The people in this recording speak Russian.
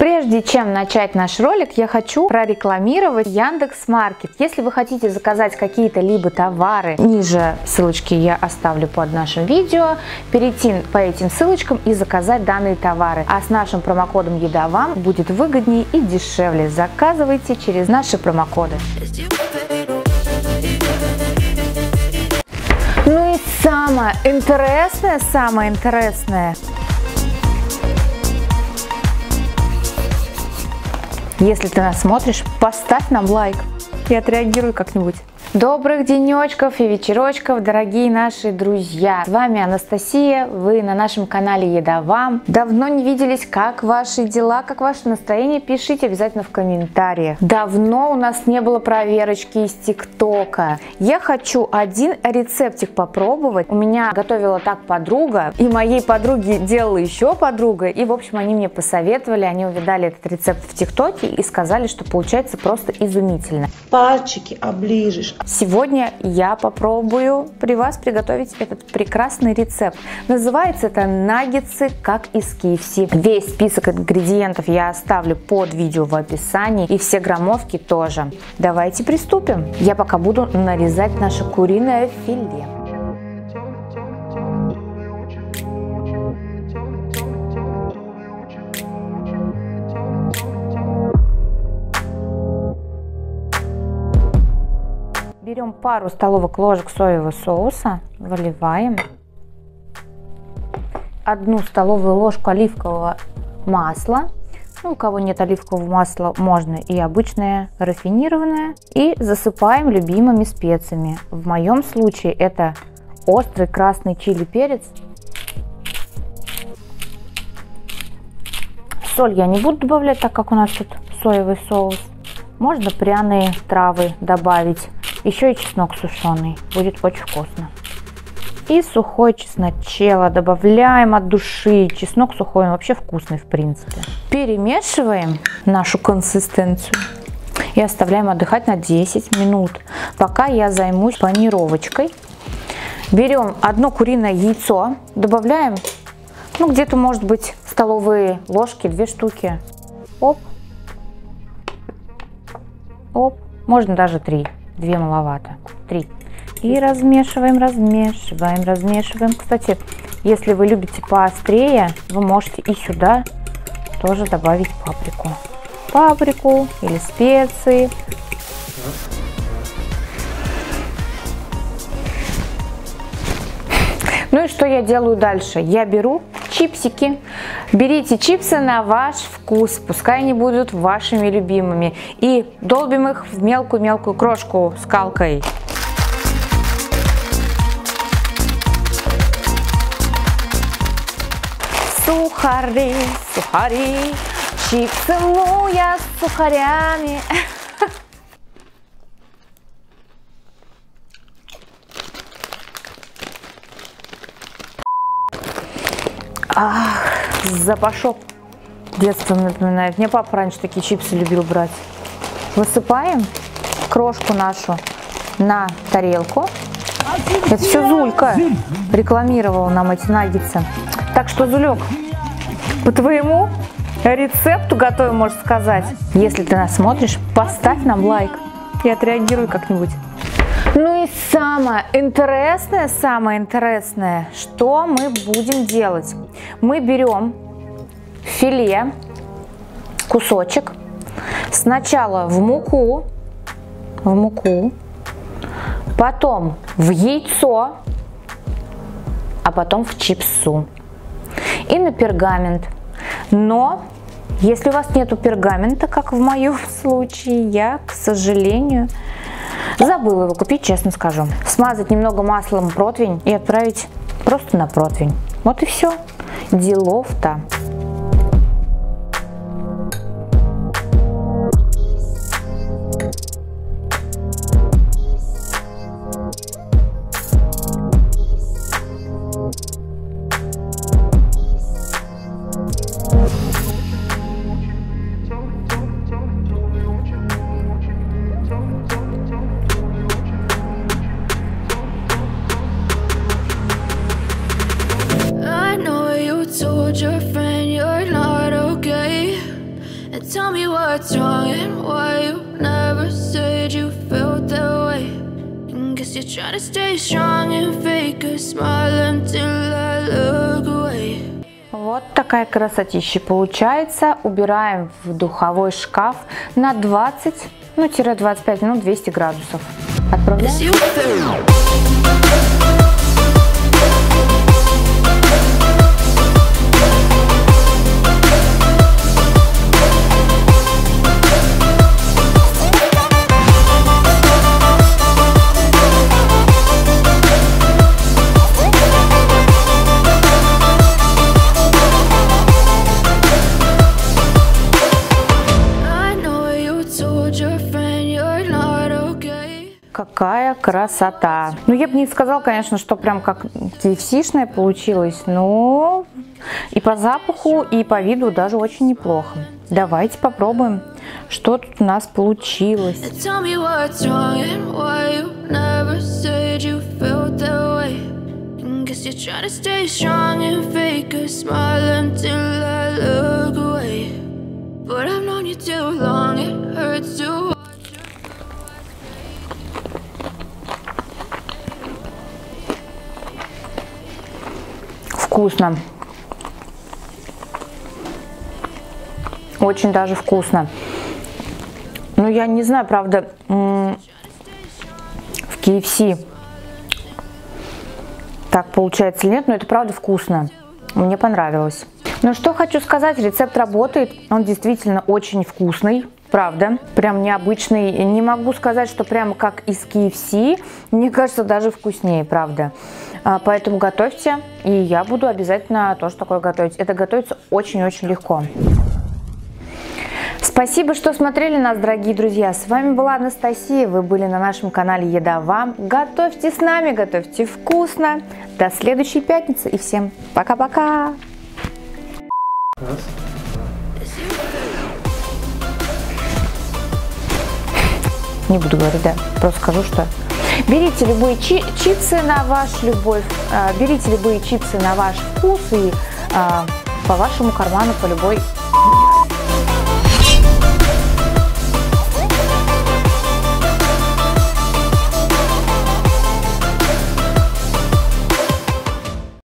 Прежде чем начать наш ролик, я хочу прорекламировать Яндекс Маркет. Если вы хотите заказать какие-то либо товары, ниже ссылочки я оставлю под нашим видео, перейти по этим ссылочкам и заказать данные товары. А с нашим промокодом Еда вам будет выгоднее и дешевле. Заказывайте через наши промокоды. Ну и самое интересное, самое интересное – Если ты нас смотришь, поставь нам лайк и отреагируй как-нибудь. Добрых денечков и вечерочков, дорогие наши друзья! С вами Анастасия, вы на нашем канале Еда Вам. Давно не виделись, как ваши дела, как ваше настроение, пишите обязательно в комментариях. Давно у нас не было проверочки из ТикТока. Я хочу один рецептик попробовать. У меня готовила так подруга, и моей подруге делала еще подруга, и в общем они мне посоветовали, они увидали этот рецепт в ТикТоке и сказали, что получается просто изумительно. Пальчики оближешь, Сегодня я попробую при вас приготовить этот прекрасный рецепт. Называется это наггетсы как из KFC. Весь список ингредиентов я оставлю под видео в описании и все граммовки тоже. Давайте приступим. Я пока буду нарезать наше куриное филе. Берем пару столовых ложек соевого соуса, выливаем. Одну столовую ложку оливкового масла. Ну, у кого нет оливкового масла, можно и обычное рафинированное. И засыпаем любимыми специями. В моем случае это острый красный чили перец. Соль я не буду добавлять, так как у нас тут соевый соус. Можно пряные травы добавить. Еще и чеснок сушеный. Будет очень вкусно. И сухой чесночело добавляем от души. Чеснок сухой, он вообще вкусный в принципе. Перемешиваем нашу консистенцию и оставляем отдыхать на 10 минут, пока я займусь панировочкой. Берем одно куриное яйцо, добавляем, ну где-то может быть столовые ложки, две штуки. Оп, оп, можно даже три. Две маловато. Три. И размешиваем, размешиваем, размешиваем. Кстати, если вы любите поострее, вы можете и сюда тоже добавить паприку. Паприку или специи. Ну и что я делаю дальше? Я беру чипсики. Берите чипсы на ваш вкус, пускай они будут вашими любимыми. И долбим их в мелкую-мелкую крошку скалкой. Сухари, сухари, чипсы моя с сухарями. Ах, запашок детство напоминает. Мне папа раньше такие чипсы любил брать. Высыпаем крошку нашу на тарелку. Это все Зулька рекламировала нам эти наггетсы. Так что, Зулек, по твоему рецепту готовим, можно сказать. Если ты нас смотришь, поставь нам лайк и отреагируй как-нибудь. Ну и самое интересное, самое интересное, что мы будем делать. Мы берем филе, кусочек, сначала в муку, в муку, потом в яйцо, а потом в чипсу и на пергамент. Но если у вас нету пергамента, как в моем случае, я, к сожалению, Забыла его купить, честно скажу. Смазать немного маслом противень и отправить просто на противень. Вот и все. Делов-то. Tell me what's wrong and why you never said you felt that way. And guess you're trying to stay strong and fake a smile until I look away. Вот такая красотища получается. Убираем в духовой шкаф на 20, ну, 25 минут 200 градусов. Отправляем. Какая красота! Ну, я бы не сказала, конечно, что прям как KFC-шная получилось, но и по запаху, и по виду даже очень неплохо. Давайте попробуем, что тут у нас получилось. Guess you're trying to stay strong and fake a smile until I look away. Вкусно. Очень даже вкусно. Ну, я не знаю, правда, в KFC так получается или нет, но это правда вкусно. Мне понравилось. Ну, что хочу сказать, рецепт работает. Он действительно очень вкусный. Правда, прям необычный. Не могу сказать, что прямо как из KFC. Мне кажется, даже вкуснее, правда. А, Поэтому готовьте, и я буду обязательно тоже такое готовить. Это готовится очень-очень легко. Спасибо, что смотрели нас, дорогие друзья. С вами была Анастасия. Вы были на нашем канале Еда Вам. Готовьте с нами, готовьте вкусно. До следующей пятницы и всем пока-пока. Не буду говорить, да. Просто скажу, что берите любые чи- чипсы на ваш любой, а, берите любые чипсы на ваш вкус и а, по вашему карману, по любой